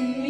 दिल में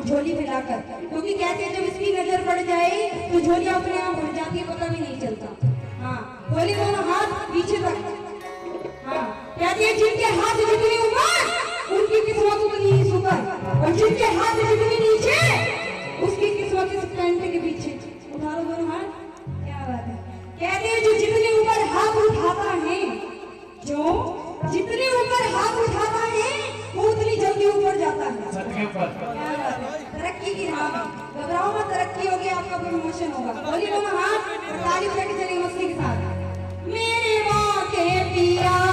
झोली फैलाकर क्योंकि कहते हैं, जब इसकी नज़र पड़ जाए तो झोली अपने आप भर जाती है, पता भी नहीं चलता। हाँ खोली दोनों हाथ पीछे तक हाँ कहते हैं, जिनके हाथ जितनी ऊपर और जिनके हाथ जितनी नीचे, उसकी किस्मत इस पैंट के पीछे। उठा लो दोनों हाथ। क्या बात है। कहते हैं, जो जितने ऊपर हाथ उठाता है, जो जितने ऊपर हाथ उठाता है, वो उतनी जल्दी ऊपर जाता है? तरक्की की राह घबराओ मत, तरक्की होगी, आपका प्रमोशन होगा। बोलिए दोनों हाथ और ताली बजा के चलिए मस्ती के साथ। मेरे माँ के पिया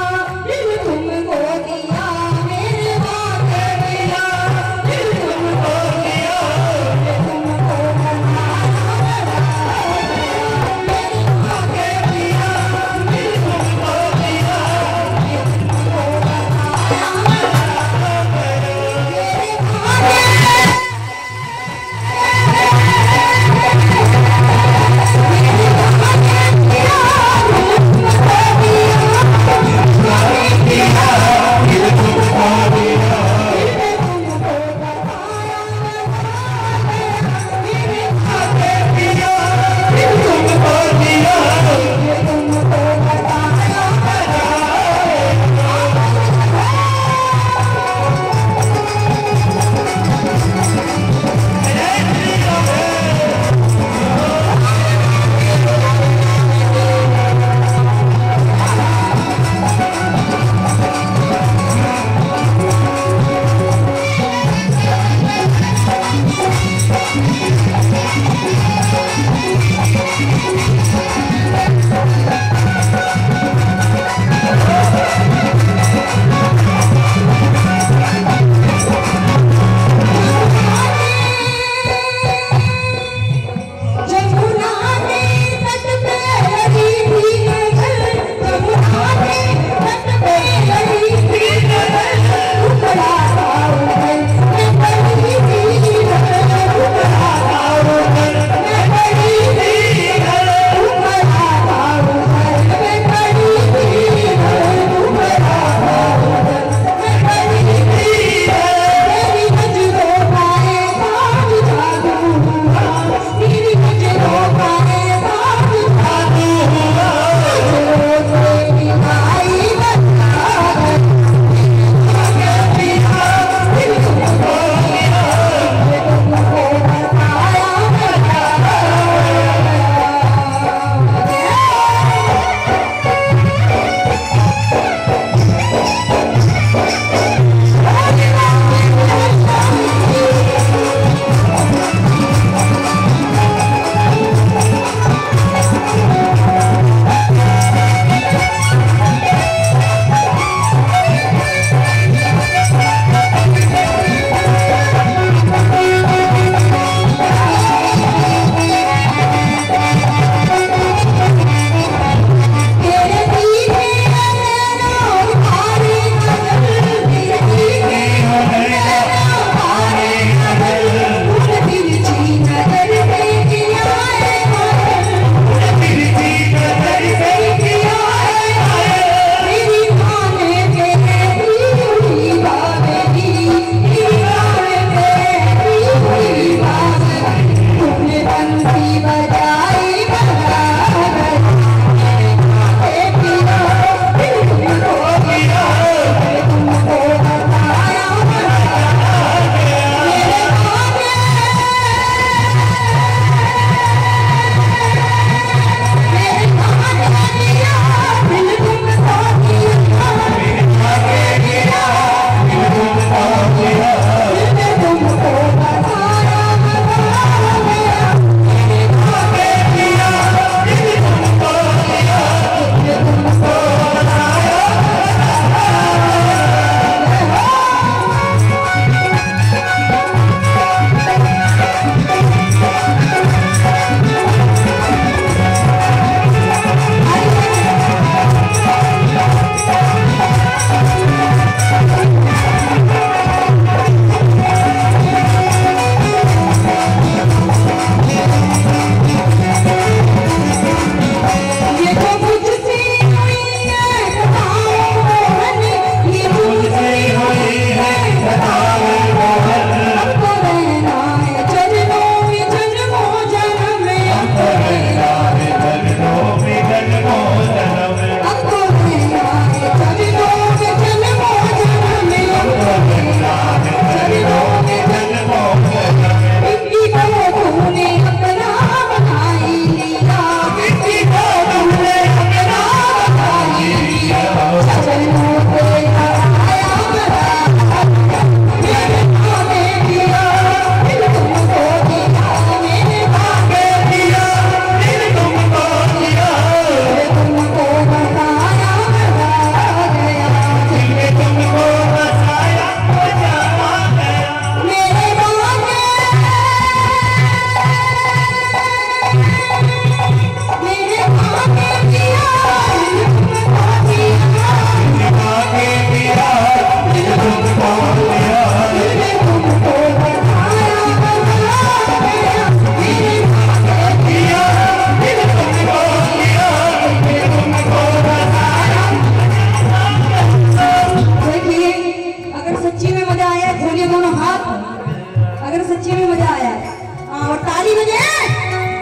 सच्ची में मज़ा आया। है, और ताली बजे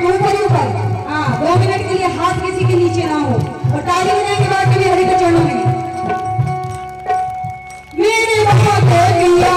ऊपर ऊपर। हाँ दो मिनट के लिए हाथ किसी के नीचे ना हो। और ताली बजाने के बाद कभी हरि के चरणों मेरे बाबा को दिया